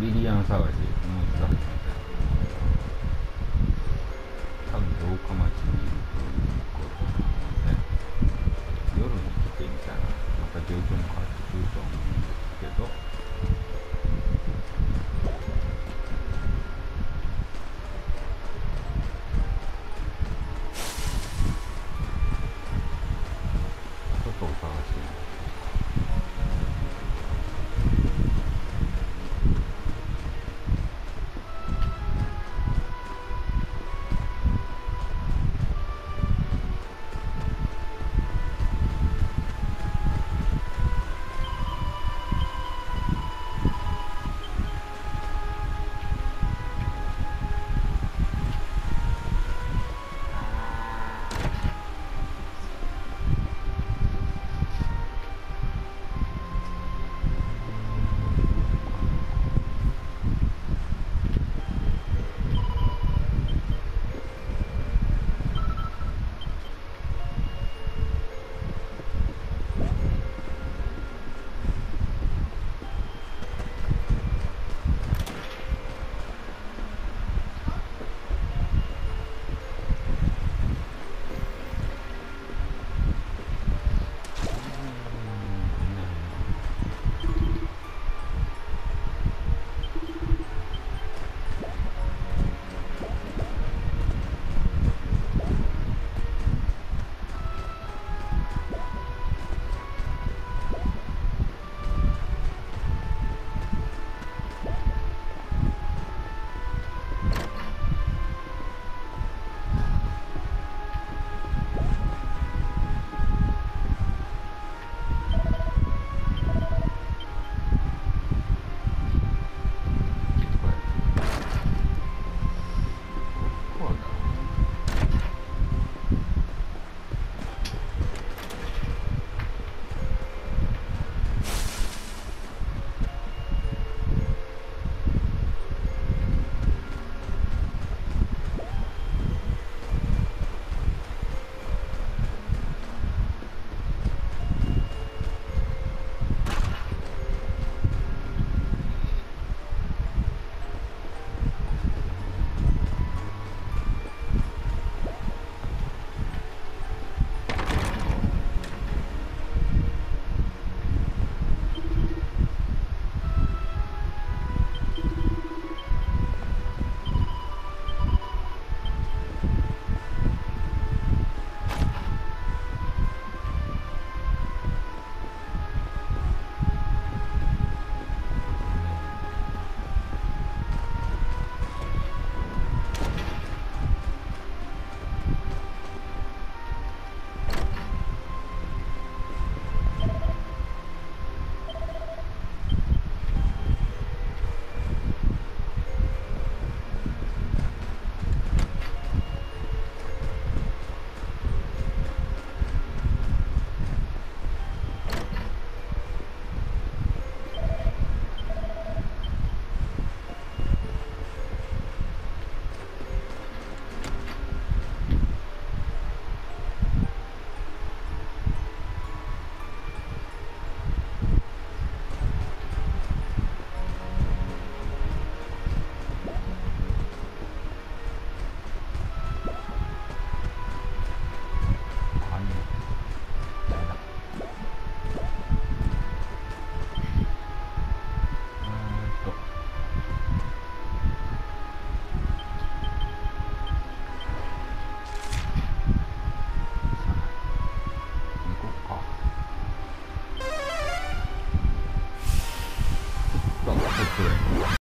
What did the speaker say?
ビリアン探しの人始まった多分城下町にいるということなので夜に来てみたらまた状況も変わってくると思うんで